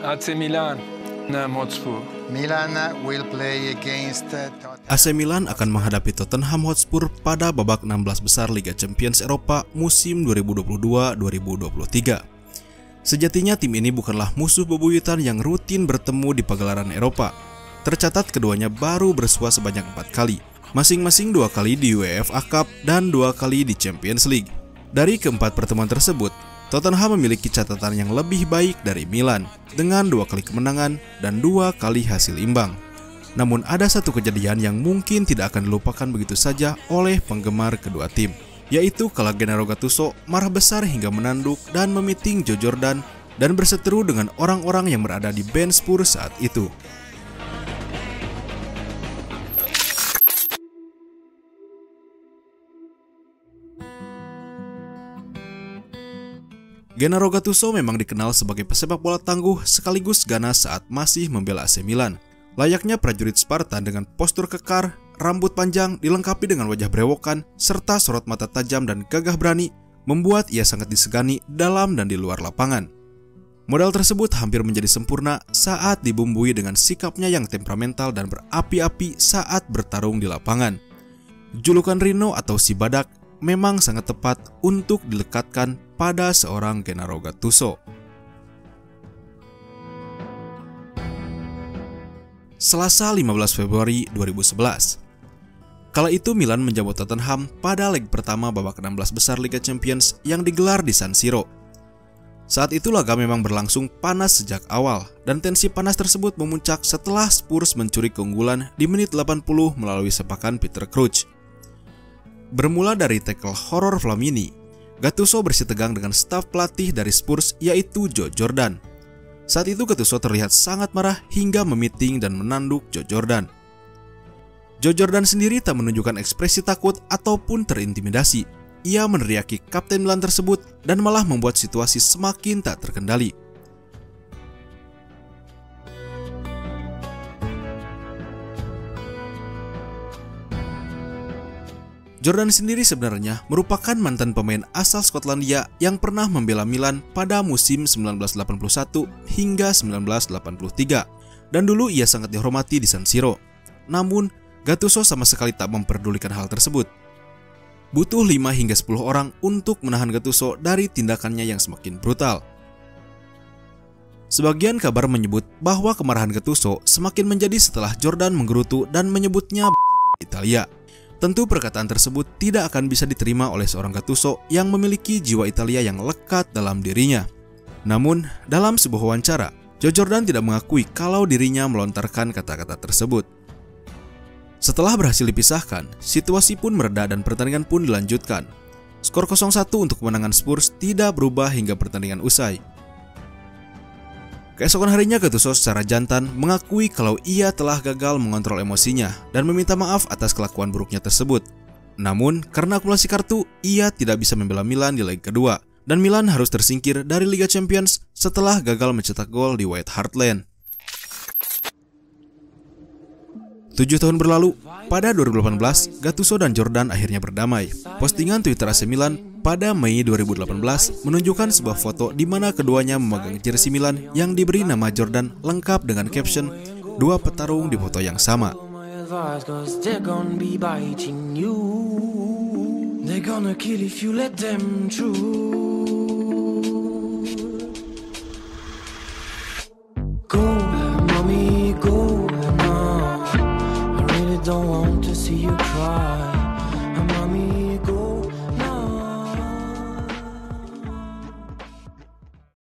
AC Milan, Tottenham Hotspur. Milan will play against Tottenham. AC Milan akan menghadapi Tottenham Hotspur pada babak 16 besar Liga Champions Eropa musim 2022-2023. Sejatinya tim ini bukanlah musuh bebuyutan yang rutin bertemu di pagelaran Eropa. Tercatat keduanya baru bersua sebanyak empat kali, masing-masing dua kali di UEFA Cup dan dua kali di Champions League. Dari keempat pertemuan tersebut, Tottenham memiliki catatan yang lebih baik dari Milan dengan dua kali kemenangan dan dua kali hasil imbang. Namun ada satu kejadian yang mungkin tidak akan dilupakan begitu saja oleh penggemar kedua tim, yaitu kala Gennaro Gattuso marah besar hingga menanduk dan memiting Joe Jordan dan berseteru dengan orang-orang yang berada di bench Spurs saat itu. Gennaro Gattuso memang dikenal sebagai pesepak bola tangguh sekaligus ganas saat masih membela AC Milan. Layaknya prajurit Sparta dengan postur kekar, rambut panjang dilengkapi dengan wajah brewokan, serta sorot mata tajam dan gagah berani, membuat ia sangat disegani dalam dan di luar lapangan. Modal tersebut hampir menjadi sempurna saat dibumbui dengan sikapnya yang temperamental dan berapi-api saat bertarung di lapangan. Julukan Rino atau si badak memang sangat tepat untuk dilekatkan pada seorang Gennaro Gattuso. Selasa 15 Februari 2011. Kala itu Milan menjamu Tottenham pada leg pertama babak 16 besar Liga Champions yang digelar di San Siro. Saat itu laga memang berlangsung panas sejak awal dan tensi panas tersebut memuncak setelah Spurs mencuri keunggulan di menit 80 melalui sepakan Peter Crouch. Bermula dari tackle horror Flamini, Gattuso bersih tegang dengan staf pelatih dari Spurs yaitu Joe Jordan. Saat itu Gattuso terlihat sangat marah hingga memiting dan menanduk Joe Jordan. Joe Jordan sendiri tak menunjukkan ekspresi takut ataupun terintimidasi. Ia meneriaki Kapten Milan tersebut dan malah membuat situasi semakin tak terkendali. Jordan sendiri sebenarnya merupakan mantan pemain asal Skotlandia yang pernah membela Milan pada musim 1981 hingga 1983 dan dulu ia sangat dihormati di San Siro. Namun, Gattuso sama sekali tak memperdulikan hal tersebut. Butuh 5 hingga 10 orang untuk menahan Gattuso dari tindakannya yang semakin brutal. Sebagian kabar menyebut bahwa kemarahan Gattuso semakin menjadi setelah Jordan menggerutu dan menyebutnya Italia. Tentu perkataan tersebut tidak akan bisa diterima oleh seorang Gattuso yang memiliki jiwa Italia yang lekat dalam dirinya. Namun, dalam sebuah wawancara, Joe Jordan tidak mengakui kalau dirinya melontarkan kata-kata tersebut. Setelah berhasil dipisahkan, situasi pun mereda dan pertandingan pun dilanjutkan. Skor 0-1 untuk kemenangan Spurs tidak berubah hingga pertandingan usai. Keesokan harinya Gattuso secara jantan mengakui kalau ia telah gagal mengontrol emosinya dan meminta maaf atas kelakuan buruknya tersebut. Namun, karena akumulasi kartu, ia tidak bisa membela Milan di leg kedua dan Milan harus tersingkir dari Liga Champions setelah gagal mencetak gol di White Hart Lane. Tujuh tahun berlalu, pada 2018, Gattuso dan Jordan akhirnya berdamai. Postingan Twitter AC Milan pada Mei 2018 menunjukkan sebuah foto di mana keduanya memegang jersey Milan yang diberi nama Jordan lengkap dengan caption dua petarung di foto yang sama.